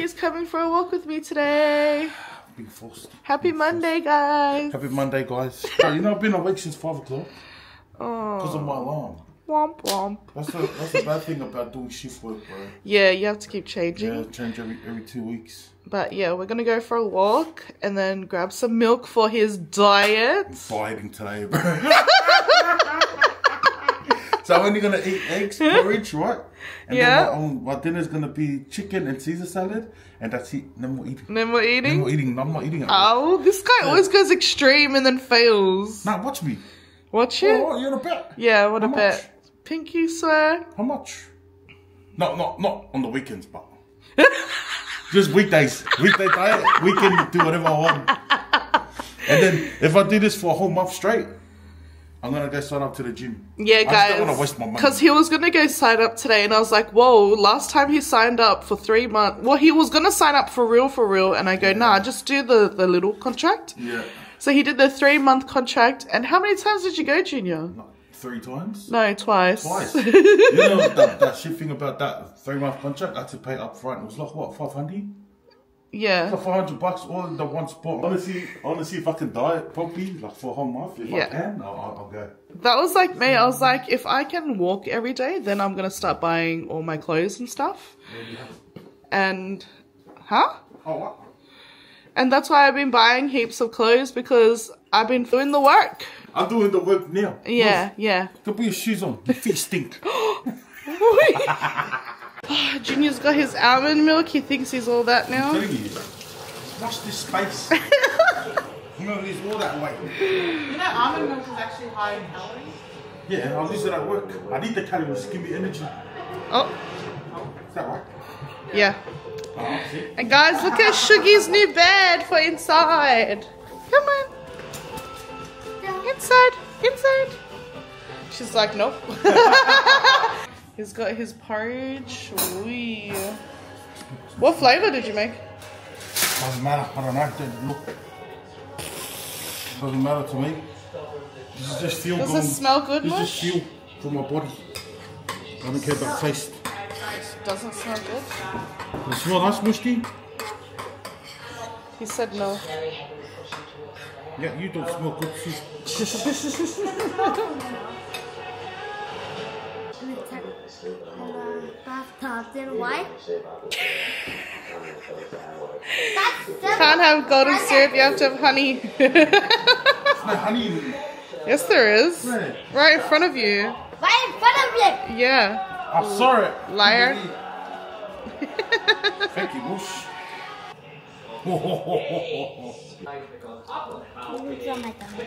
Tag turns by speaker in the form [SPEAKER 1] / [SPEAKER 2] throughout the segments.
[SPEAKER 1] Pinky's coming for a walk with me today.
[SPEAKER 2] Being forced.
[SPEAKER 1] Happy Monday, guys.
[SPEAKER 2] Happy Monday, guys. Hey, you know, I've been awake since 5 o'clock because
[SPEAKER 1] Oh,
[SPEAKER 2] of my alarm.
[SPEAKER 1] womp womp.
[SPEAKER 2] That's the, that's the bad thing about doing shift work, bro.
[SPEAKER 1] Yeah, you have to keep changing.
[SPEAKER 2] Yeah, change every, every two weeks.
[SPEAKER 1] But yeah, we're gonna go for a walk and then grab some milk for his diet.
[SPEAKER 2] I'm Dieting today, bro. so I'm only going to eat eggs, porridge, right? And
[SPEAKER 1] Yeah.
[SPEAKER 2] then my, um, my dinner's going to be chicken and Caesar salad, and that's it. No more eating.
[SPEAKER 1] No more eating.
[SPEAKER 2] No
[SPEAKER 1] eating.
[SPEAKER 2] more eating. I'm not eating.
[SPEAKER 1] Oh, this guy always goes extreme and then fails.
[SPEAKER 2] Now, watch me.
[SPEAKER 1] Watch it.
[SPEAKER 2] Oh, you're a bet.
[SPEAKER 1] Yeah, what a
[SPEAKER 2] How
[SPEAKER 1] bet.
[SPEAKER 2] much?
[SPEAKER 1] Pinky swear.
[SPEAKER 2] How much? No, not not on the weekends, but just weekdays. Weekday diet, weekend do whatever I want. And then if I do this for a whole month straight, I'm gonna go sign up to the gym.
[SPEAKER 1] Yeah, guys.
[SPEAKER 2] don't wanna waste my money.
[SPEAKER 1] Because he was gonna go sign up today, and I was like, "Whoa!" Last time he signed up for three months. Well, he was gonna sign up for real, for real, and I go, "Nah, just do the the little contract."
[SPEAKER 2] Yeah,
[SPEAKER 1] So he did the three month contract. And how many times did you go, Junior?
[SPEAKER 2] three times.
[SPEAKER 1] No, twice.
[SPEAKER 2] Twice. you know that, that shit thing about that three month contract? I had to pay up front. It was like what, five hundred?
[SPEAKER 1] Yeah.
[SPEAKER 2] Like five hundred bucks all in the one spot. Honestly, honestly, if I can diet properly, like for a whole month, if
[SPEAKER 1] Yeah.
[SPEAKER 2] I can, I'll, I'll, I'll go.
[SPEAKER 1] That was like me. I was like, if I can walk every day, then I'm gonna start buying all my clothes and stuff. And, huh?
[SPEAKER 2] Oh, what?
[SPEAKER 1] And that's why I've been buying heaps of clothes because I've been doing the work.
[SPEAKER 2] I'm doing the work now.
[SPEAKER 1] Yeah, yeah.
[SPEAKER 2] Go put your shoes on. Your feet stink.
[SPEAKER 1] Oh, Junior's got his almond milk. He thinks he's all that now.
[SPEAKER 2] telling you. Watch this space. you know, it's all that way.
[SPEAKER 1] You know, almond milk is actually high in calories.
[SPEAKER 2] Yeah, I'll use it at work. I need the calories. Give me energy.
[SPEAKER 1] Oh,
[SPEAKER 2] Is that right?
[SPEAKER 1] yeah.
[SPEAKER 2] Oh.
[SPEAKER 1] And guys, look at Shuggy's new bed for inside. Come on. Inside, inside. She's like, nope. He's got his porridge. What flavor did you make?
[SPEAKER 2] Doesn't matter. I don't know. Look. Doesn't matter to me. This is just feel
[SPEAKER 1] Does
[SPEAKER 2] good.
[SPEAKER 1] it smell good,
[SPEAKER 2] This is
[SPEAKER 1] Mush?
[SPEAKER 2] fuel for my body. I don't care about taste.
[SPEAKER 1] It Doesn't smell good.
[SPEAKER 2] Does it smell nice, Mushki?
[SPEAKER 1] He said no.
[SPEAKER 2] Yeah, you don't smell good too.
[SPEAKER 3] bathtub. Then why? That's.
[SPEAKER 1] Can't have golden syrup, you have to have honey.
[SPEAKER 2] Honey
[SPEAKER 1] yes, there is. Right in front of you.
[SPEAKER 3] Right in front of you.
[SPEAKER 1] Yeah.
[SPEAKER 2] I saw it.
[SPEAKER 1] Liar.
[SPEAKER 2] Thank you, Mush.
[SPEAKER 3] It's on my tummy.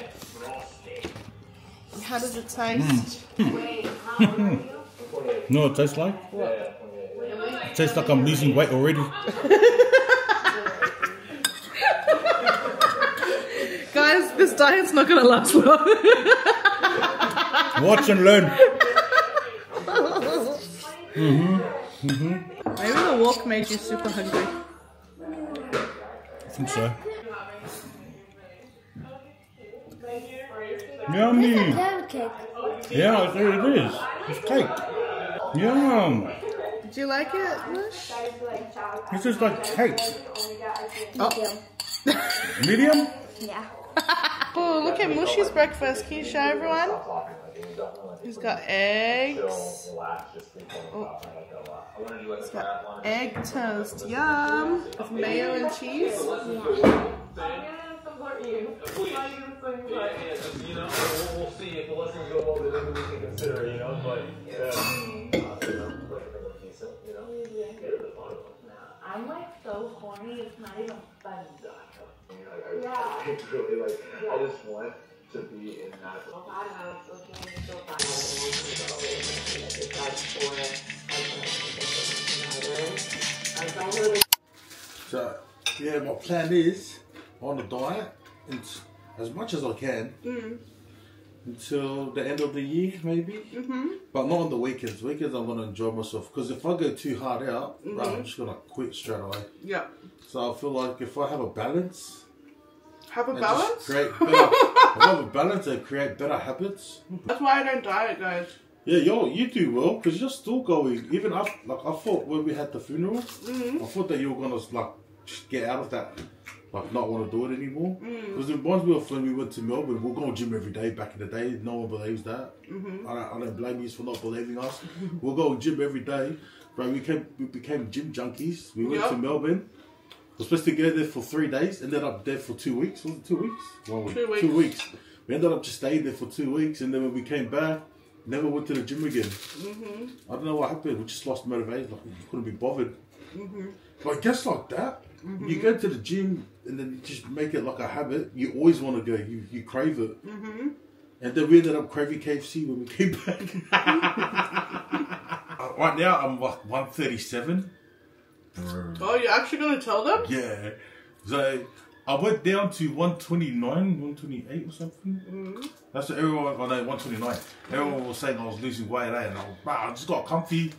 [SPEAKER 1] How does it taste? Hmm.
[SPEAKER 2] No, it tastes like? It tastes like I'm losing weight already.
[SPEAKER 1] Guys, this diet's not gonna last long.
[SPEAKER 2] Watch and learn. Mhm. Mhm.
[SPEAKER 1] Maybe the walk made you super hungry.
[SPEAKER 2] I think so. Yummy.
[SPEAKER 3] Carrot cake.
[SPEAKER 2] Yeah, I think it is. It's cake. Yum.
[SPEAKER 1] Did you like it, Mush?
[SPEAKER 2] It's just like cake.
[SPEAKER 1] Oh.
[SPEAKER 2] Medium?
[SPEAKER 3] Yeah.
[SPEAKER 1] oh, look at Mushy's breakfast. Can you show everyone? He's got eggs. Oh. He's got egg toast. Yum. With mayo and cheese.
[SPEAKER 4] You
[SPEAKER 5] I'm like so horny, it's not even funny.
[SPEAKER 4] Yeah. I really like, I just want to be in that.
[SPEAKER 5] Oh God, no, it's so horny, so fun. It's like for, like, I'm really
[SPEAKER 2] So, yeah, my plan is on a diet and as much as I can mm. Until the end of the year, maybe. Mm-hmm. But not on the weekends. Weekends, I'm to enjoy myself because if I go too hard out, right, I'm just going to quit straight away.
[SPEAKER 1] Yeah.
[SPEAKER 2] So I feel like if I have a balance,
[SPEAKER 1] Have a balance?
[SPEAKER 2] just create better, if I have a balance and create better habits.
[SPEAKER 1] That's why I don't diet, guys.
[SPEAKER 2] Yeah, yo, you do well because you're still going. Even after, like I thought when we had the funeral, I thought that you were gonna like just get out of that, like not want to do it anymore. Because the ones we were when we went to Melbourne, we we're going gym every day. Back in the day, no one believes that. I, don't, I don't blame you for not believing us. we're going gym every day, but we became we became gym junkies. We went
[SPEAKER 1] Yep.
[SPEAKER 2] to Melbourne. We're supposed to go there for three days. And ended up there for two weeks. Was it two weeks? One week.
[SPEAKER 1] Two weeks.
[SPEAKER 2] Two weeks. We ended up just staying there for two weeks, and then when we came back, never went to the gym again.
[SPEAKER 1] Mm-hmm.
[SPEAKER 2] I don't know what happened. We just lost motivation. Like we couldn't be bothered.
[SPEAKER 1] Mm-hmm.
[SPEAKER 2] But I guess like that, you go to the gym and then you just make it like a habit. You always want to go. You you crave it.
[SPEAKER 1] Mm-hmm.
[SPEAKER 2] And then we ended up craving KFC when we came back. Uh, right now I'm like one thirty seven.
[SPEAKER 1] Oh, you're actually gonna tell them?
[SPEAKER 2] Yeah. So I went down to 129, 128 or something. That's what everyone, oh no, 129. Everyone was saying I was losing weight, eh? And I was, wow, I just got comfy.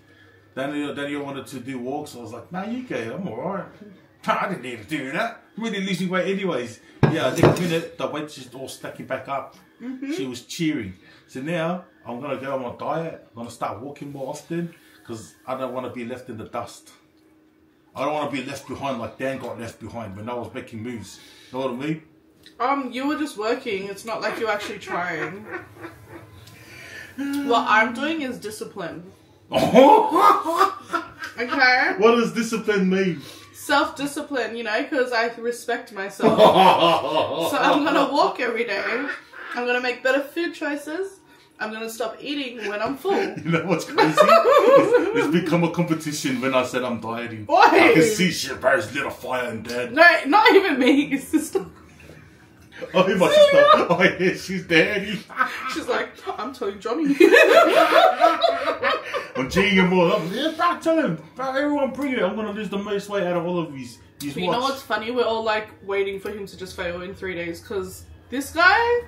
[SPEAKER 2] Daniel, Daniel wanted to do walks. I was like, nah, you go, I'm alright. I didn't need to do that. I'm really losing weight anyways. Yeah, next minute, the weight's just all stacking back up. She was cheering. So now, I'm going to go on my diet. I'm going to start walking more often because I don't want to be left in the dust. I don't want to be left behind like Dan got left behind when I was making moves. You know what I mean?
[SPEAKER 1] Um, you were just working. It's not like you're actually trying. what I'm doing is discipline. Okay.
[SPEAKER 2] What does discipline mean?
[SPEAKER 1] Self discipline, you know, because I respect myself. So I'm gonna walk every day. I'm gonna make better food choices. I'm gonna stop eating when I'm full.
[SPEAKER 2] You know what's crazy? it's, it's become a competition when I said I'm dieting.
[SPEAKER 1] Oi!
[SPEAKER 2] I can see shit, bros, lit a fire in dad.
[SPEAKER 1] No, not even me, his sister.
[SPEAKER 2] Oh, my sister. Oh, yeah, she's daddy.
[SPEAKER 1] She's like, I'm telling Johnny.
[SPEAKER 2] I'm cheating him all up. Yeah, bro, tell him. Bro, everyone bring it. I'm going to lose the most weight out of all of these. these
[SPEAKER 1] you know what's funny? We're all like waiting for him to just fail in three days because this guy,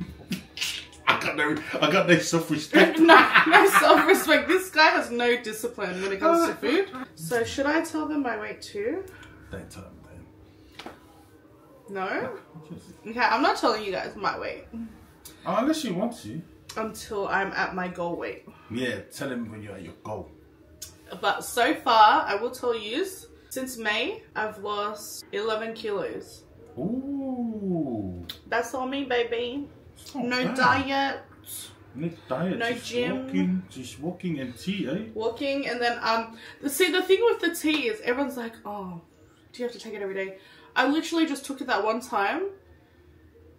[SPEAKER 2] I got no, I got no self-respect.
[SPEAKER 1] no, no self respect. This guy has no discipline when it comes to food. So, should I tell them my weight too?
[SPEAKER 2] Don't tell him, Dan.
[SPEAKER 1] No? Okay, I'm not telling you guys my weight
[SPEAKER 2] Oh, unless you want to.
[SPEAKER 1] until I'm at my goal weight.
[SPEAKER 2] Yeah, tell him when you're at your goal.
[SPEAKER 1] But so far, I will tell you, since May, I've lost 11 kilos.
[SPEAKER 2] Ooh.
[SPEAKER 1] That's all me, baby. No
[SPEAKER 2] bad.
[SPEAKER 1] diet,
[SPEAKER 2] No diet.
[SPEAKER 1] No
[SPEAKER 2] just
[SPEAKER 1] gym.
[SPEAKER 2] Walking, just walking and tea, eh?
[SPEAKER 1] walking, and then um. The, see, the thing with the tea is everyone's like, "Oh, do you have to take it every day?" I literally just took it that one time,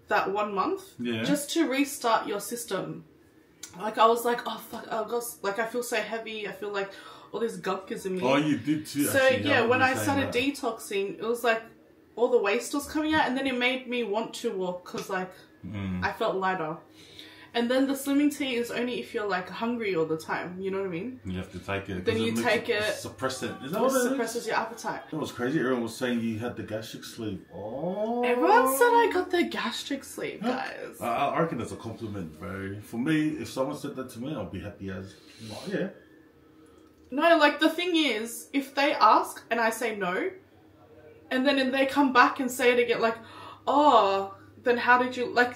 [SPEAKER 1] that one month,
[SPEAKER 2] Yeah.
[SPEAKER 1] just to restart your system. Like I was like, "Oh fuck," I was like, I feel so heavy. I feel like all this gunk is in me.
[SPEAKER 2] Oh, you did too.
[SPEAKER 1] So
[SPEAKER 2] actually,
[SPEAKER 1] yeah, when I started
[SPEAKER 2] saying
[SPEAKER 1] detoxing, it was like all the waste was coming out, and then it made me want to walk because like
[SPEAKER 2] Mm.
[SPEAKER 1] I felt lighter. And then the slimming tea is only if you're like hungry all the time. You know what I mean?
[SPEAKER 2] You have to take it.
[SPEAKER 1] Then you
[SPEAKER 2] makes
[SPEAKER 1] take it-
[SPEAKER 2] Suppress it. Is that
[SPEAKER 1] It
[SPEAKER 2] what it
[SPEAKER 1] suppresses
[SPEAKER 2] is?
[SPEAKER 1] your appetite.
[SPEAKER 2] That was crazy. Everyone was saying you had the gastric sleeve. Oh.
[SPEAKER 1] Everyone said I got the gastric sleeve, guys.
[SPEAKER 2] I, I reckon that's a compliment, bro. For me, if someone said that to me, I'll be happy as. Well, yeah.
[SPEAKER 1] No, like the thing is, if they ask and I say no, and then they come back and say it again, like, oh, then how did you like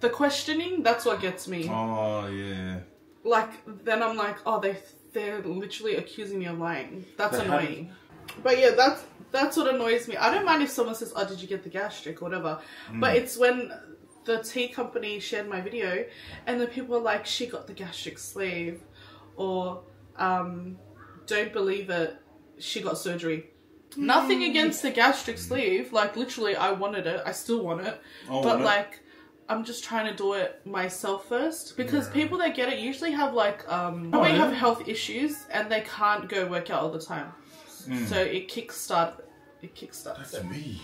[SPEAKER 1] the questioning? That's what gets me.
[SPEAKER 2] Oh yeah.
[SPEAKER 1] like then I'm like, oh, they they're literally accusing me of lying. That's
[SPEAKER 2] But how
[SPEAKER 1] annoying. But yeah, that's that's what annoys me. I don't mind if someone says, oh, did you get the gastric or whatever,
[SPEAKER 2] Mm.
[SPEAKER 1] but it's when the tea company shared my video and the people are like, she got the gastric sleeve, or um, don't believe it, she got surgery. Nothing against the gastric sleeve. Like literally, I wanted it. I still want it.
[SPEAKER 2] Oh,
[SPEAKER 1] but
[SPEAKER 2] no.
[SPEAKER 1] like, I'm just trying to do it myself first because people that get it usually have like um,
[SPEAKER 2] Oh,
[SPEAKER 1] they have health issues and they can't go work out all the time. So it kickstart. It kickstarts
[SPEAKER 2] That's
[SPEAKER 1] it.
[SPEAKER 2] me.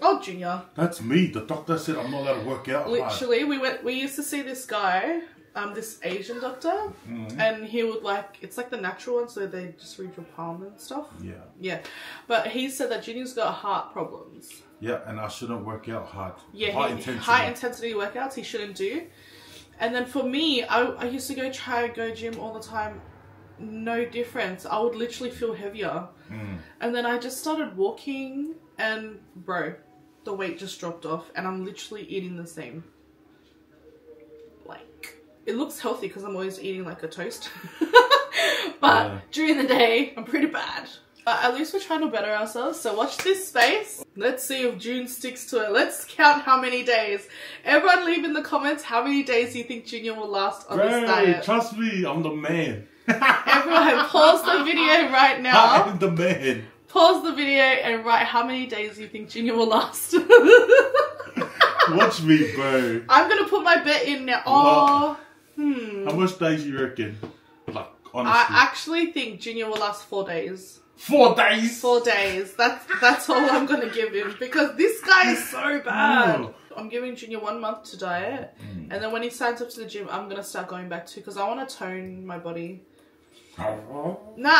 [SPEAKER 1] Oh, Junior.
[SPEAKER 2] That's me. The doctor said I'm not allowed to work out. hard.
[SPEAKER 1] Literally, we went. We used to see this guy, um, this Asian doctor,
[SPEAKER 2] Mm-hmm.
[SPEAKER 1] and he would like. It's like the natural one, so they just read your palm and stuff.
[SPEAKER 2] Yeah.
[SPEAKER 1] Yeah, but he said that Junior's got heart problems.
[SPEAKER 2] Yeah, and I shouldn't work out hard.
[SPEAKER 1] Yeah,
[SPEAKER 2] high
[SPEAKER 1] he-
[SPEAKER 2] intensity.
[SPEAKER 1] high intensity workouts he shouldn't do. And then for me, I, I used to go try go gym all the time. No difference. I would literally feel heavier.
[SPEAKER 2] Mm.
[SPEAKER 1] And then I just started walking, and bro, the weight just dropped off, and I'm literally eating the same. Like, it looks healthy because I'm always eating like a toast. but
[SPEAKER 2] Yeah.
[SPEAKER 1] during the day, I'm pretty bad. But at least we're trying to better ourselves. So watch this space. Let's see if June sticks to it. Let's count how many days. Everyone leave in the comments how many days you think Junior will last on this
[SPEAKER 2] Hey,
[SPEAKER 1] diet.
[SPEAKER 2] trust me, I'm the man.
[SPEAKER 1] Everyone pause the video right now.
[SPEAKER 2] I'm the man.
[SPEAKER 1] Pause the video and write how many days you think Junior will last.
[SPEAKER 2] Watch me, bro.
[SPEAKER 1] I'm gonna put my bet in now. Oh, hmm.
[SPEAKER 2] How much days you reckon? Like, honestly.
[SPEAKER 1] I actually think Junior will last four days.
[SPEAKER 2] Four days?
[SPEAKER 1] Four days. That's that's all I'm gonna give him because this guy is so bad.
[SPEAKER 2] Oh.
[SPEAKER 1] I'm giving Junior one month to diet,
[SPEAKER 2] Mm.
[SPEAKER 1] and then when he signs up to the gym, I'm gonna start going back too because I want to tone my body. Nah,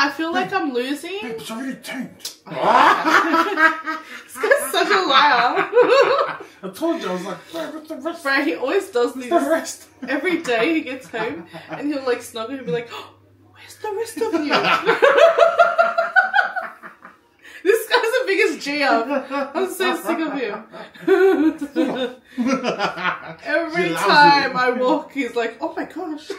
[SPEAKER 1] I feel like I'm losing.
[SPEAKER 2] Babe, it's already tanked.
[SPEAKER 1] This guy's such a liar.
[SPEAKER 2] I told you, I was like, bro, what's the rest?
[SPEAKER 1] Bro, he always does this.
[SPEAKER 2] the rest?
[SPEAKER 1] Every day he gets home and he'll like snuggle and be like, oh, "Where's the rest of you?" this guy's the biggest jam. I'm so sick of him. Every time. I walk, he's like, "Oh my gosh."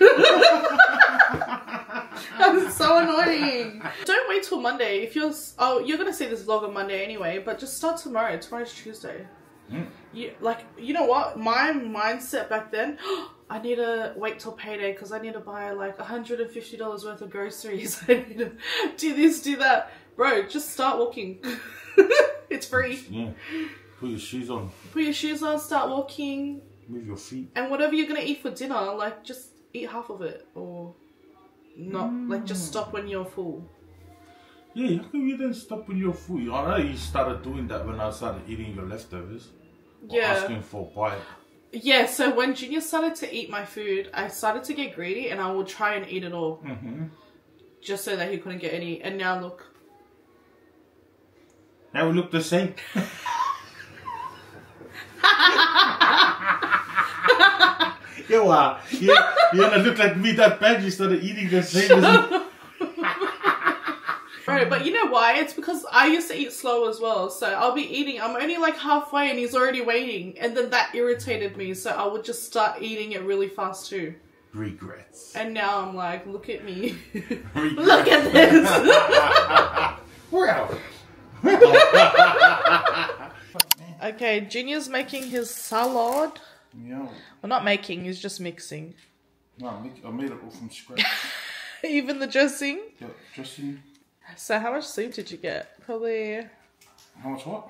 [SPEAKER 1] That's so annoying. Don't wait till Monday. If you're, oh, you're gonna see this vlog on Monday anyway. But just start tomorrow. Tomorrow's Tuesday. You like, you know what? My mindset back then. I need to wait till payday because I need to buy like $150 worth of groceries. I need to do this, do that. Bro, just start walking. it's free.
[SPEAKER 2] Yeah. Put your shoes on.
[SPEAKER 1] Put your shoes on, start walking,
[SPEAKER 2] Move your feet.
[SPEAKER 1] and whatever you're gonna eat for dinner, like just eat half of it or not. Like just stop when you're full.
[SPEAKER 2] Yeah, how come you didn't stop when you're full? I know you started doing that when I started eating your leftovers.
[SPEAKER 1] Yeah.
[SPEAKER 2] Asking for a bite.
[SPEAKER 1] Yeah, so when Junior started to eat my food, I started to get greedy and I would try and eat it all.
[SPEAKER 2] Mm-hmm.
[SPEAKER 1] Just so that he couldn't get any. And now look.
[SPEAKER 2] Now we look the same. you are. You, you don't look like me that bad. You started eating the same as.
[SPEAKER 1] Right, but you know why? It's because I used to eat slow as well. So I'll be eating, I'm only like halfway and he's already waiting. And then that irritated me. So I would just start eating it really fast too.
[SPEAKER 2] Regrets.
[SPEAKER 1] And now I'm like, look at me. Look at this.
[SPEAKER 2] Well.
[SPEAKER 1] okay, Junior's making his salad.
[SPEAKER 2] yeah.
[SPEAKER 1] Well, not making, he's just mixing.
[SPEAKER 2] No, I made it all from scratch.
[SPEAKER 1] Even the dressing.
[SPEAKER 2] yeah, dressing.
[SPEAKER 1] So how much sleep did you get? Probably
[SPEAKER 2] How much what?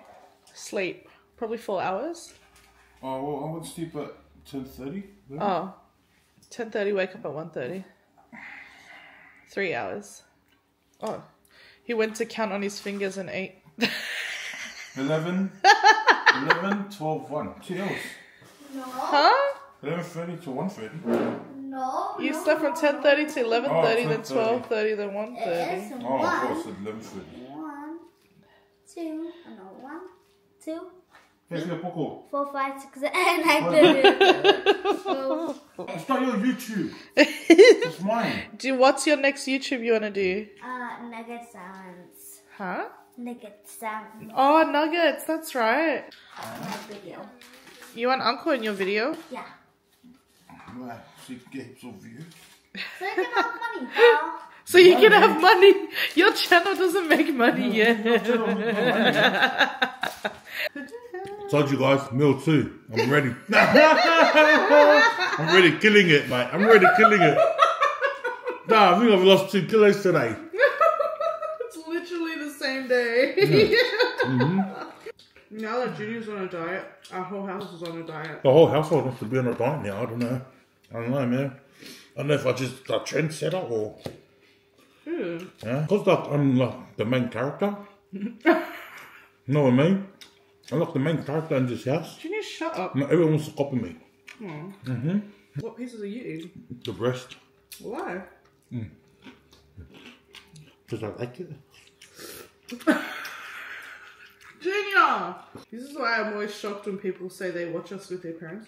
[SPEAKER 1] sleep. Probably four hours.
[SPEAKER 2] Oh, well, I went to sleep at 10.30.
[SPEAKER 1] Oh. 10.30, wake up at 1.30. Three hours. Oh. He went to count on his fingers and ate.
[SPEAKER 2] 11, 11, 12, 1. Two hours.
[SPEAKER 3] No,
[SPEAKER 1] huh?
[SPEAKER 2] 11.30 to 1.30.
[SPEAKER 3] no.
[SPEAKER 1] You
[SPEAKER 3] no,
[SPEAKER 1] slept from
[SPEAKER 3] no.
[SPEAKER 1] 10.30 to 11.30, then
[SPEAKER 2] 10:30.
[SPEAKER 1] 12.30, then
[SPEAKER 3] It's
[SPEAKER 1] 1.30.
[SPEAKER 2] Oh, I thought
[SPEAKER 3] one,
[SPEAKER 2] it said 11.30.
[SPEAKER 3] one, two, oh no, one, two,
[SPEAKER 2] Here's your poco.
[SPEAKER 3] four, five, six, seven, eight, nine, ten. So,
[SPEAKER 2] It's not your YouTube. It's mine.
[SPEAKER 1] Do What's your next YouTube you want to do?
[SPEAKER 3] uh, nugget sounds.
[SPEAKER 1] Huh?
[SPEAKER 3] Nugget sounds.
[SPEAKER 1] Oh, nuggets, that's right.
[SPEAKER 3] Video.
[SPEAKER 1] You want Uncle in your video?
[SPEAKER 3] Yeah.
[SPEAKER 2] Right, so you can get heaps of views.
[SPEAKER 3] So you can have money, pal.
[SPEAKER 1] So you can have money. Your channel doesn't make money yet.
[SPEAKER 2] Told you guys, meal two. I'm ready. I'm ready killing it, mate. I'm ready killing it. Nah, I think I've lost two kilos today.
[SPEAKER 1] It's literally the same day. Now that Judy's on a diet, our whole house is on a diet.
[SPEAKER 2] The whole household has to be on a diet now. I don't know. I don't know, man. I don't know if I just a trendsetter or
[SPEAKER 1] Food.
[SPEAKER 2] yeah. Because like I'm like the main character. you know what I mean? I'm like the main character in this house.
[SPEAKER 1] Junior, shut up.
[SPEAKER 2] No, everyone wants to copy me. Mhm.
[SPEAKER 1] What pieces are you eating?
[SPEAKER 2] The breast.
[SPEAKER 1] Why? Mm.
[SPEAKER 2] Because I like it.
[SPEAKER 1] Junior! This is why I'm always shocked when people say they watch us with their parents.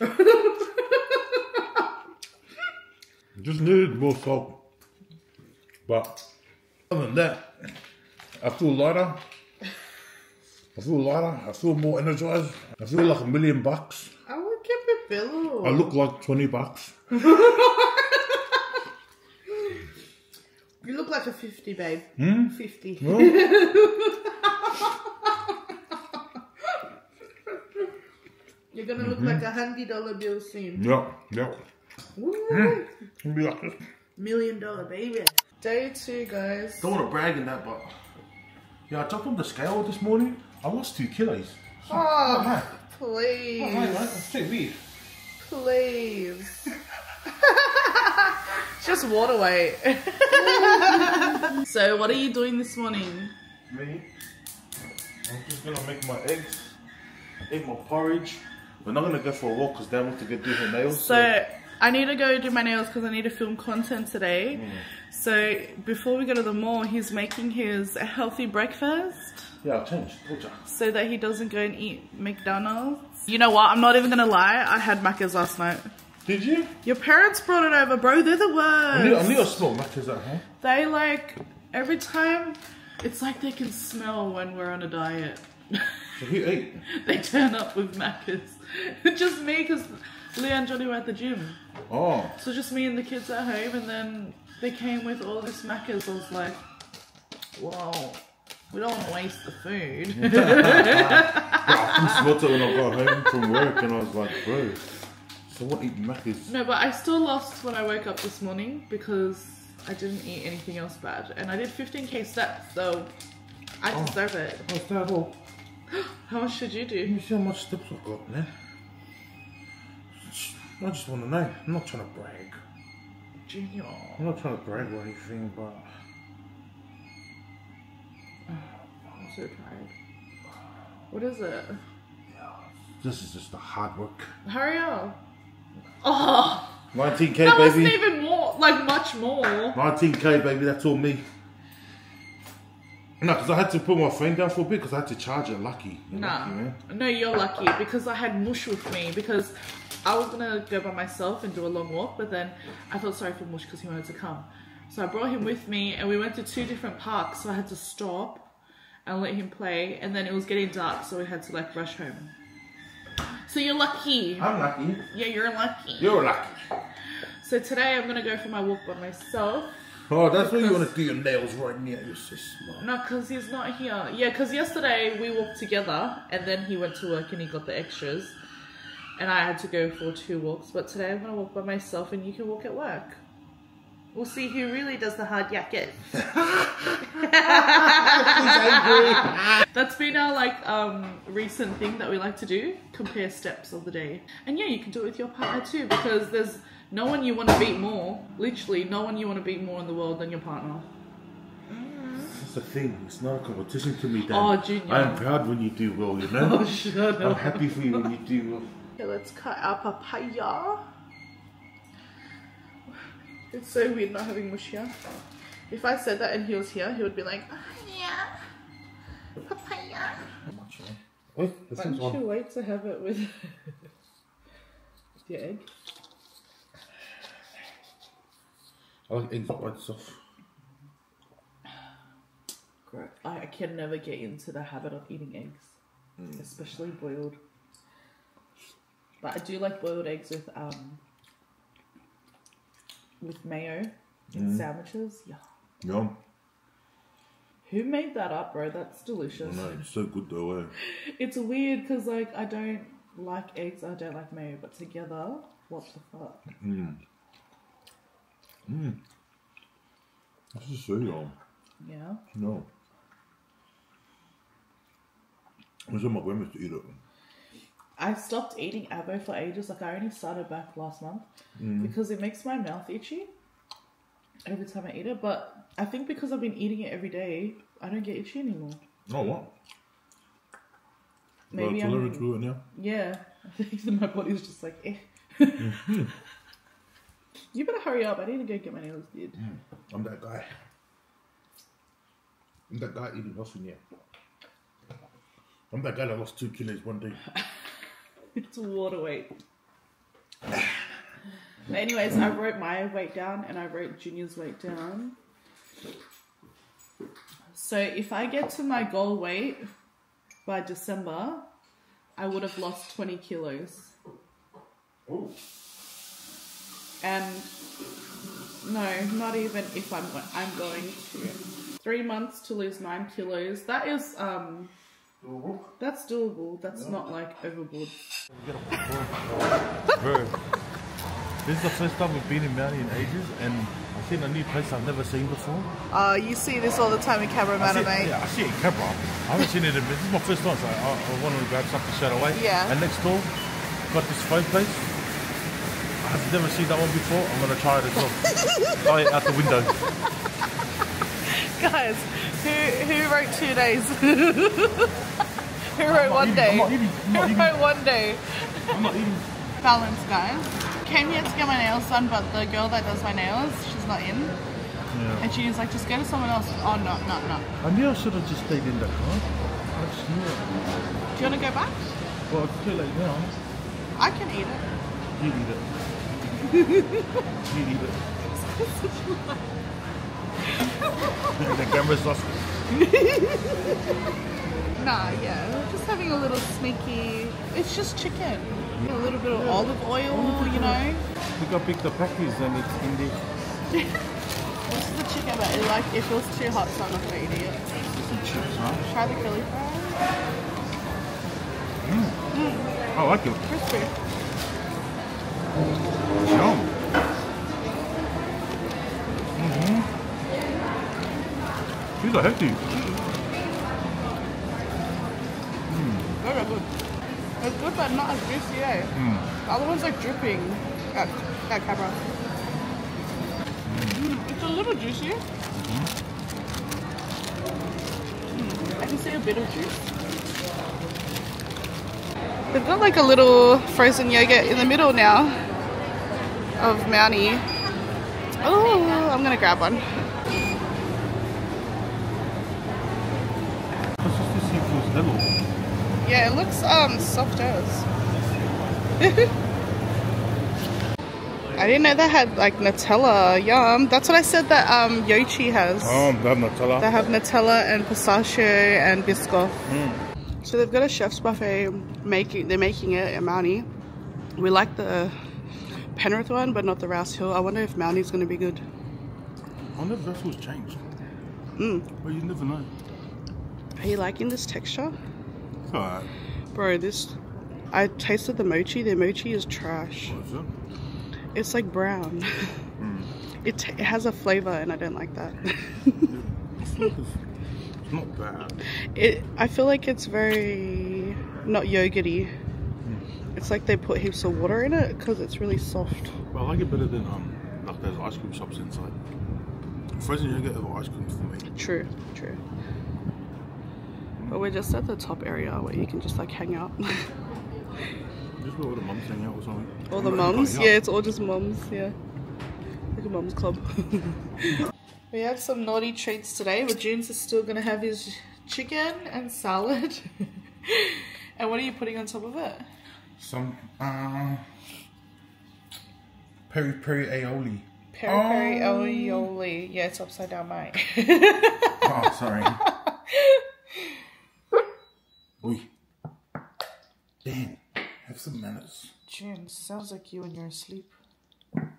[SPEAKER 2] Just needed more salt. But other than that, I feel lighter. I feel lighter. I feel more energized. I feel like a million bucks.
[SPEAKER 1] I will keep it bill.
[SPEAKER 2] I look like 20 bucks.
[SPEAKER 1] You look like a 50, babe.
[SPEAKER 2] Hmm?
[SPEAKER 1] 50. You're gonna look like a hundred dollar bill soon.
[SPEAKER 2] Yeah, yeah.
[SPEAKER 1] Woo!
[SPEAKER 2] It'll be like this.
[SPEAKER 1] Million dollar baby. Day two, guys.
[SPEAKER 2] Don't want to brag in that, but yeah, I jumped on the scale this morning. I lost two kilos.
[SPEAKER 1] Oh,
[SPEAKER 2] Hey,
[SPEAKER 1] please.
[SPEAKER 2] hey, mate, that's too big.
[SPEAKER 1] Please. Just water weight. so, what are you doing this morning?
[SPEAKER 2] Me, I'm just gonna make my eggs, eat my porridge. We're not gonna go for a walk because Dan wants to go do her nails.
[SPEAKER 1] So, I need to go do my nails because I need to film content today. Mm. So, before we go to the mall, he's making his healthy breakfast
[SPEAKER 2] yeah, I'll change. Told
[SPEAKER 1] so that he doesn't go and eat McDonald's. You know what? I'm not even gonna lie. I had Macca's last night.
[SPEAKER 2] Did you?
[SPEAKER 1] Your parents brought it over, bro. They're the
[SPEAKER 2] I knew, I
[SPEAKER 1] worst.
[SPEAKER 2] knew I smelled Macca's at home.
[SPEAKER 1] They like every time. It's like they can smell when we're on a diet.
[SPEAKER 2] So who ate?
[SPEAKER 1] they turn up with Macca's. just me, because Leah and Johnny were at the gym.
[SPEAKER 2] Oh,
[SPEAKER 1] So just me and the kids at home, and then they came with all this Macca's. I was like, whoa, we don't want to waste the food.
[SPEAKER 2] I smelled it when I got home from work and I was like, bro, so what eat Macca's?
[SPEAKER 1] no, but I still lost when I woke up this morning because I didn't eat anything else bad. And I did 15k steps, so I
[SPEAKER 2] Oh.
[SPEAKER 1] deserve it.
[SPEAKER 2] Oh, All?
[SPEAKER 1] How much should you do?
[SPEAKER 2] me see how much steps I've got, man. I just want to know. I'm not trying to brag.
[SPEAKER 1] Junior.
[SPEAKER 2] I'm not trying to brag or anything, but
[SPEAKER 1] I'm so tired. What is it?
[SPEAKER 2] this is just the hard work.
[SPEAKER 1] Hurry up. Oh,
[SPEAKER 2] 19k,
[SPEAKER 1] that wasn't even more, like much more.
[SPEAKER 2] 19k, baby. That's all me. No, because I had to put my phone down for a bit because I had to charge it. Lucky. You're
[SPEAKER 1] Nah.
[SPEAKER 2] lucky.
[SPEAKER 1] No, you're lucky because I had Mush with me because I was gonna go by myself and do a long walk, but then I felt sorry for Mush because he wanted to come. So I brought him with me and we went to two different parks, so I had to stop and let him play, and then it was getting dark, so we had to like rush home. So you're lucky.
[SPEAKER 2] I'm lucky.
[SPEAKER 1] Yeah, you're lucky.
[SPEAKER 2] You're lucky.
[SPEAKER 1] So today I'm gonna go for my walk by myself.
[SPEAKER 2] Oh, that's why you want to do your nails right now. You're so smart.
[SPEAKER 1] No, because he's not here. Yeah, because yesterday we walked together and then he went to work and he got the extras. And I had to go for two walks. But today I'm going to walk by myself and you can walk at work. We'll see who really does the hard yakket. That's been our like um recent thing that we like to do. Compare steps of the day. And yeah, you can do it with your partner too because there's no one you want to beat more. Literally, no one you want to beat more in the world than your partner.
[SPEAKER 2] That's the thing. It's not a competition to me, Dan.
[SPEAKER 1] Oh, Junior.
[SPEAKER 2] I'm proud when you do well, you know?
[SPEAKER 1] Oh, shut
[SPEAKER 2] I'm happy for you when you do well.
[SPEAKER 1] Okay, let's cut our papaya. It's so weird not having mush here. If I said that and he was here, he would be like, "Ah, yeah, papaya.
[SPEAKER 2] How much, man? Wait, this
[SPEAKER 1] Why don't you wait to have it with, with your egg?
[SPEAKER 2] I like eggs white sauce.
[SPEAKER 1] I I can never get into the habit of eating eggs, especially boiled. But I do like boiled eggs with um with mayo in mm. sandwiches. Yeah.
[SPEAKER 2] Yum.
[SPEAKER 1] Who made that up, bro? That's delicious.
[SPEAKER 2] No, it's so good though, eh?
[SPEAKER 1] It's weird because like I don't like eggs, I don't like mayo, but together, what the fuck? Mm. Mm.
[SPEAKER 2] This is so yum.
[SPEAKER 1] Yeah.
[SPEAKER 2] No. I was on my grandma's to eat it.
[SPEAKER 1] I stopped eating avo for ages. Like I only started back last month because it makes my mouth itchy every time I eat it. But I think because I've been eating it every day, I don't get itchy anymore.
[SPEAKER 2] Oh, what?
[SPEAKER 1] Maybe
[SPEAKER 2] well,
[SPEAKER 1] I'm
[SPEAKER 2] to it now.
[SPEAKER 1] yeah. I think that my body's just like eh. you better hurry up. I need to go get my nails did.
[SPEAKER 2] I'm that guy. I'm that guy eating healthy now. I'm that guy that lost two kilos one day.
[SPEAKER 1] It's water weight. But anyways, I wrote my weight down and I wrote Junior's weight down. So if I get to my goal weight by December, I would have lost 20 kilos.
[SPEAKER 2] Ooh.
[SPEAKER 1] And no, not even if I'm I'm going to. Three months to lose nine kilos. That is um, that's doable. That's not like overboard.
[SPEAKER 2] Bro, this is the first time we've been in Maui in ages, and I've seen a new place I've never seen before.
[SPEAKER 1] Uh, you see this all the time in camera
[SPEAKER 2] I see,
[SPEAKER 1] mate.
[SPEAKER 2] yeah, I see it in camera. I haven't seen it in. This is my first time, so I, I wanted to grab something straight away.
[SPEAKER 1] Yeah.
[SPEAKER 2] And next door, got this phone place. I've never seen that one before. I'm gonna try it as well. oh, yeah, out the window.
[SPEAKER 1] Guys, who who wrote two days? who wrote one day?
[SPEAKER 2] I'm not eating, I'm not
[SPEAKER 1] Who wrote one day?
[SPEAKER 2] I'm not eating.
[SPEAKER 1] Balance, guys. Came here to get my nails done, but the girl that does my nails, she's not in.
[SPEAKER 2] Yeah.
[SPEAKER 1] And she's like, just go to someone else. Oh, no, no, no.
[SPEAKER 2] I knew I should have just stayed in the car. I just knew it.
[SPEAKER 1] Do you want to go back?
[SPEAKER 2] Well, it's too late now.
[SPEAKER 1] I can eat it.
[SPEAKER 2] You eat it. you eat it. the camera's lost.
[SPEAKER 1] Nah, yeah. Just having a little sneaky. It's just chicken. A little bit of olive oil, you know.
[SPEAKER 2] We got pick the package and it's in the
[SPEAKER 1] This is the chicken, but it, like, it feels too hot, so I'm not going to eat it.
[SPEAKER 2] chips, huh?
[SPEAKER 1] Try the curly fries. Mm. Mm.
[SPEAKER 2] I like it.
[SPEAKER 1] Crispy.
[SPEAKER 2] Yum. These are.
[SPEAKER 1] Very good. It's good, but not as juicy, eh? The other one's like dripping at, camera. Mm, it's a little juicy. Mm, I can see a bit of juice. They've got like a little frozen yogurt in the middle now of Mountie. Oh, I'm gonna grab one. Yeah, it looks um soft as. I didn't know they had like Nutella. Yum. That's what I said that um Yo-Chi has.
[SPEAKER 2] Oh, that Nutella.
[SPEAKER 1] They have Nutella and pistachio and biscoff. So they've got a chef's buffet making. They're making it at Mountie. We like the Penrith one, but not the Rouse Hill. I wonder if Mountie's gonna be good.
[SPEAKER 2] I wonder if vessel's changed.
[SPEAKER 1] Mm.
[SPEAKER 2] Well, you never know.
[SPEAKER 1] Are you liking this texture,
[SPEAKER 2] alright.
[SPEAKER 1] bro? This. I tasted the mochi. The mochi is trash.
[SPEAKER 2] What is it?
[SPEAKER 1] It's like brown. It, t- it has a flavor, and I don't like that.
[SPEAKER 2] It's not, bad.
[SPEAKER 1] it. I feel like it's very not yogurty. It's like they put heaps of water in it because it's really soft.
[SPEAKER 2] But I like it better than um, like those ice cream shops inside. Frozen yogurt over ice cream for me.
[SPEAKER 1] True, true. But we're just at the top area where you can just like hang out.
[SPEAKER 2] Just where all the mums hang out or something.
[SPEAKER 1] all the mums, yeah, it's all just mums, yeah. Like a mums club. we had some naughty treats today, but Junes is still gonna have his chicken and salad. and what are you putting on top of it?
[SPEAKER 2] Some uh, peri peri aioli.
[SPEAKER 1] Peri peri aioli. Yeah, it's upside down, mate.
[SPEAKER 2] Oh, sorry. Oi. Dan, have some manners.
[SPEAKER 1] June, sounds like you when you're asleep.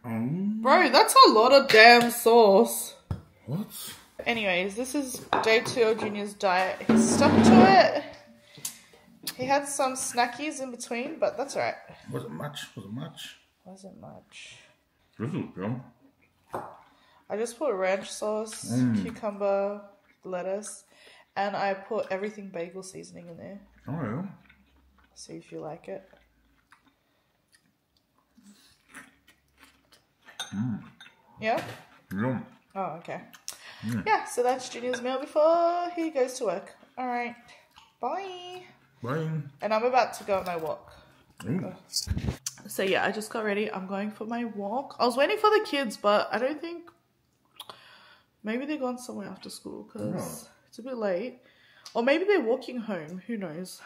[SPEAKER 2] Um,
[SPEAKER 1] Bro, that's a lot of damn sauce.
[SPEAKER 2] what?
[SPEAKER 1] Anyways, this is day two of Junior's diet. He stuck to it. He had some snackies in between, but that's alright.
[SPEAKER 2] Was it much? Was it much?
[SPEAKER 1] Wasn't much.
[SPEAKER 2] This is yum.
[SPEAKER 1] I just put ranch sauce, cucumber, lettuce, and I put everything bagel seasoning in there.
[SPEAKER 2] Oh yeah.
[SPEAKER 1] See if you like it. Yeah?
[SPEAKER 2] Yum.
[SPEAKER 1] Oh, okay. Yeah, so that's Junior's meal before he goes to work. Alright. Bye.
[SPEAKER 2] Bye.
[SPEAKER 1] And I'm about to go on my walk.
[SPEAKER 2] Ooh.
[SPEAKER 1] So yeah, I just got ready. I'm going for my walk. I was waiting for the kids, but I don't think maybe they're gone somewhere after school because it's a bit late, or maybe they're walking home. Who knows,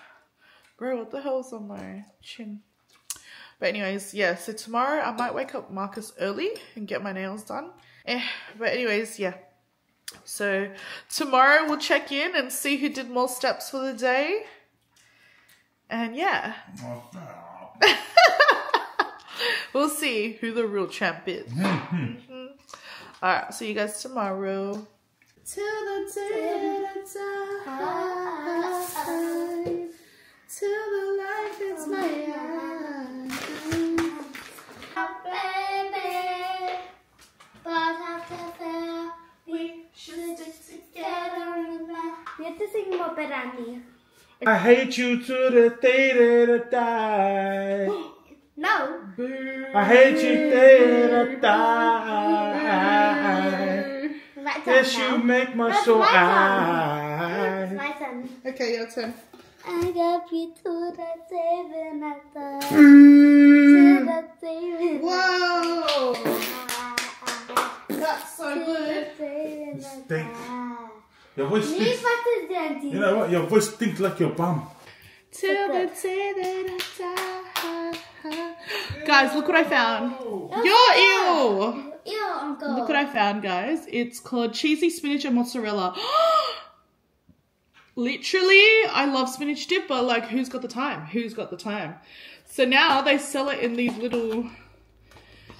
[SPEAKER 1] bro? What the hell's on my chin? But anyways, yeah. So tomorrow I might wake up Marcus early and get my nails done. Eh, but anyways, yeah. So tomorrow we'll check in and see who did more steps for the day. And yeah, we'll see who the real champ is. Mhm. All right, see you guys tomorrow. Till the day that I die, till the light hits my eyes.
[SPEAKER 3] Baby, but after that, we should stick together in life. To sing more Perani.
[SPEAKER 2] I hate you to the day that I die.
[SPEAKER 3] No.
[SPEAKER 2] I hate you day that I die.
[SPEAKER 3] Right
[SPEAKER 2] Yes,
[SPEAKER 3] now.
[SPEAKER 2] you make my
[SPEAKER 3] That's
[SPEAKER 2] soul
[SPEAKER 3] my turn.
[SPEAKER 2] I.
[SPEAKER 3] My turn.
[SPEAKER 1] Okay, your turn.
[SPEAKER 3] I got you to the day when I die. To
[SPEAKER 2] Mm.
[SPEAKER 3] the day
[SPEAKER 1] Whoa,
[SPEAKER 3] I
[SPEAKER 1] that's so good.
[SPEAKER 3] day when I
[SPEAKER 2] Stink. Your voice stinks.
[SPEAKER 3] fast as Janty.
[SPEAKER 2] You know what? Your voice stinks like your bum.
[SPEAKER 1] Till the day that I die. Guys, look what I found. Oh. You're ew.
[SPEAKER 3] Ew, uncle.
[SPEAKER 1] Look what I found, guys. It's called cheesy spinach and mozzarella. Literally, I love spinach dip, but like, who's got the time? Who's got the time? So now they sell it in these little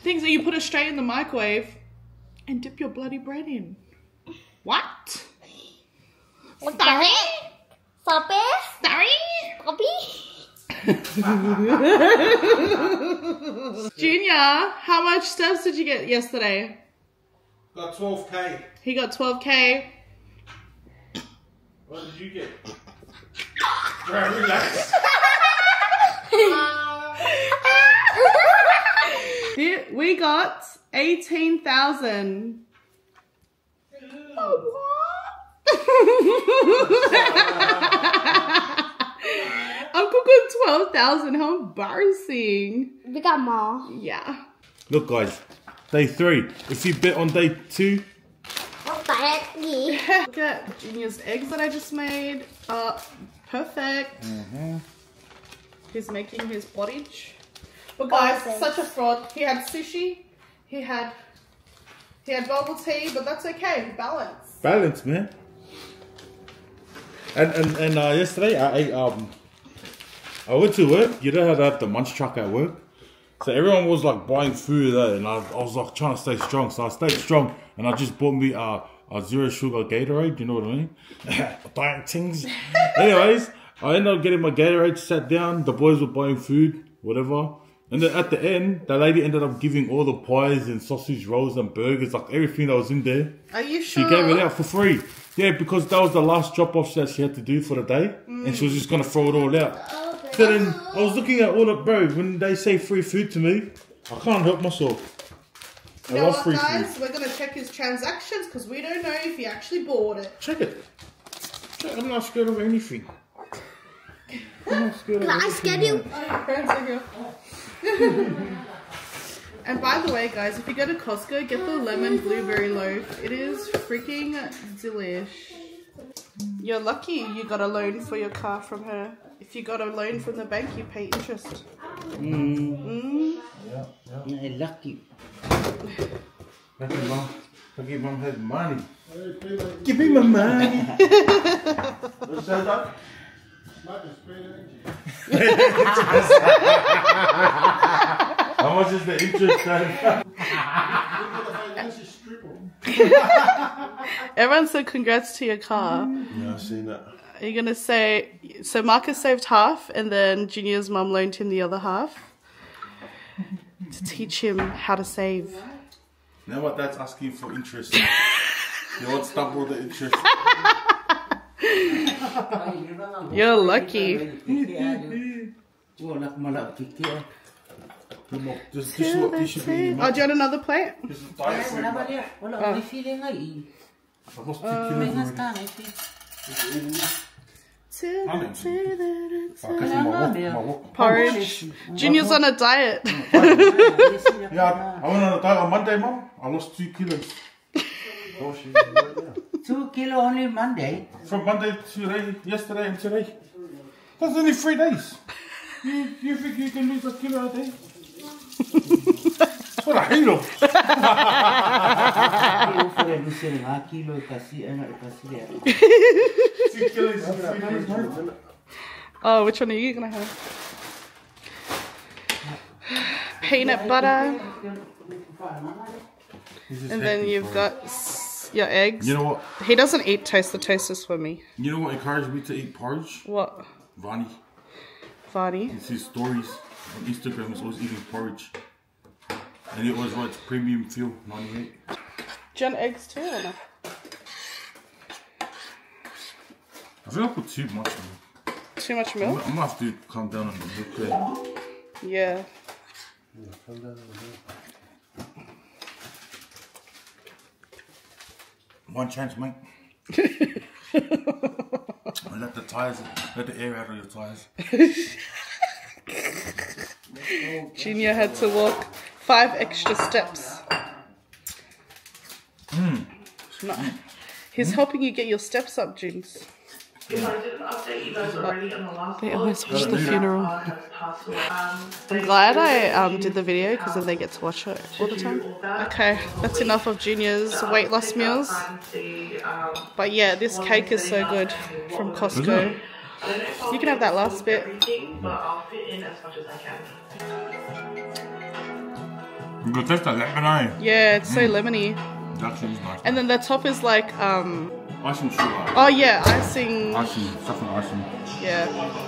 [SPEAKER 1] things that you put it straight in the microwave and dip your bloody bread in. What? Sorry?
[SPEAKER 3] Stop it.
[SPEAKER 1] Sorry?
[SPEAKER 3] Copy.
[SPEAKER 1] Junior, how much steps did you get yesterday?
[SPEAKER 2] Got 12k.
[SPEAKER 1] He got 12k.
[SPEAKER 2] What did you get? Bro, relax.
[SPEAKER 1] We- We got 18,000. Oh, Uncle got 12,000. How embarrassing.
[SPEAKER 3] We got more.
[SPEAKER 1] Yeah.
[SPEAKER 2] Look, guys. Day three. If you bet on day two,
[SPEAKER 3] Perani.
[SPEAKER 1] Look at Junior's eggs that I just made. Uh, perfect. He's making his pottage. But guys,
[SPEAKER 3] Perfect.
[SPEAKER 1] such a fraud. He had sushi. He had he had bubble tea, but that's okay. Balance.
[SPEAKER 2] balance, man. And and and uh, yesterday I ate um. I went to work. You know how they have the munch truck at work. So everyone was like buying food there, and I, I was like trying to stay strong. So I stayed strong, and I just bought me uh, a zero sugar Gatorade. You know what I mean? Diet things. Anyways, I ended up getting my Gatorade. Sat down. The boys were buying food, whatever. And then at the end, the lady ended up giving all the pies and sausage rolls and burgers, like everything that was in there.
[SPEAKER 1] Are you sure?
[SPEAKER 2] She gave it out for free. Yeah, because that was the last drop off that she had to do for the day, and she was just gonna throw it all out. So then I was looking at all the bro when they say free food to me, I can't help myself.
[SPEAKER 1] You know what,
[SPEAKER 2] free
[SPEAKER 1] guys?
[SPEAKER 2] food.
[SPEAKER 1] We're gonna check his transactions because we don't know if he actually bought it.
[SPEAKER 2] Check it. Check, I'm not scared of anything. I'm not scared of
[SPEAKER 3] I
[SPEAKER 2] anything.
[SPEAKER 3] scared you.
[SPEAKER 1] Parents are here. and by the way, guys, if you go to Costco, get the lemon blueberry loaf. It is freaking delish. You're lucky you got a loan for your car from her. If you got a loan from the bank, you pay interest. Mm.
[SPEAKER 6] I lucky.
[SPEAKER 2] Look at mom. Look at mom has money. Give me my money. What's that? How much is the interest? then?
[SPEAKER 1] Everyone said congrats to your car.
[SPEAKER 2] yeah, I've seen that.
[SPEAKER 1] Are you gonna say so? Marcus saved half, and then Junior's mum loaned him the other half to teach him how to save.
[SPEAKER 2] Now what that's asking for interest. you want double the interest.
[SPEAKER 1] You're lucky.
[SPEAKER 6] Wala ko malak kiki.
[SPEAKER 2] Just, this is what this should be.
[SPEAKER 1] Oh, do you want another plate?
[SPEAKER 2] This is diet food.
[SPEAKER 6] Wala
[SPEAKER 2] man.
[SPEAKER 6] balik. Wala ko feeling ay.
[SPEAKER 2] I lost two
[SPEAKER 6] May
[SPEAKER 2] kilos
[SPEAKER 6] ngas
[SPEAKER 2] already.
[SPEAKER 6] ka ngay
[SPEAKER 2] Oh, cause of my walk, my walk.
[SPEAKER 1] Porridge. Junior's on a diet.
[SPEAKER 2] Yeah, I went on a diet on Monday, mom. I lost two kilos. Oh, shit.
[SPEAKER 6] Two kilo only Monday.
[SPEAKER 2] From Monday to today, yesterday and today. That's only three days. You, you think you can lose a kilo a day? what a halo.
[SPEAKER 6] For a lusin nga kilo kasi ano kasi.
[SPEAKER 2] Two kilos in three days, man.
[SPEAKER 1] Oh, which one are you gonna have? peanut butter, and then you've got s- your eggs.
[SPEAKER 2] You know what?
[SPEAKER 1] He doesn't eat toast. The toast is for me.
[SPEAKER 2] You know what encouraged me to eat porridge?
[SPEAKER 1] What,
[SPEAKER 2] Vani.
[SPEAKER 1] Varney?
[SPEAKER 2] You see stories on Instagram. He's always eating porridge, and he always writes premium fuel 98.
[SPEAKER 1] Do you want eggs too or no?
[SPEAKER 2] I think I put too much. Man.
[SPEAKER 1] Too much
[SPEAKER 2] I'm,
[SPEAKER 1] milk?
[SPEAKER 2] I'm gonna have to calm down on the milk. there.
[SPEAKER 1] Yeah.
[SPEAKER 2] One chance, mate. let the tires, let the air out of your tires.
[SPEAKER 1] Junior had to walk five extra steps. Hmm. No. Hmm. He's helping you get your steps up, Junz.
[SPEAKER 5] If I didn't update you guys already on the last
[SPEAKER 1] They
[SPEAKER 5] vlog,
[SPEAKER 1] always watch the funeral.
[SPEAKER 5] grandpa has passed away. Um,
[SPEAKER 1] I'm glad I um, did the video because then they get to watch it all the time. Okay, that's enough of Junior's weight loss meals.
[SPEAKER 5] um,
[SPEAKER 1] But yeah, this cake is so good from Costco. You can have that last bit.
[SPEAKER 5] Everything, but I'll fit in as much as I can.
[SPEAKER 2] You can taste that lemon?
[SPEAKER 1] Yeah, it's so lemony.
[SPEAKER 2] That actually nice.
[SPEAKER 1] And then the top is like, um, oh yeah, icing.
[SPEAKER 2] Icing, stuff on icing.
[SPEAKER 1] Yeah.